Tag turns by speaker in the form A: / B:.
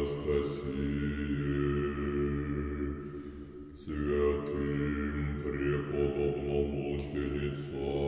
A: место сие, святым преподобному ученицу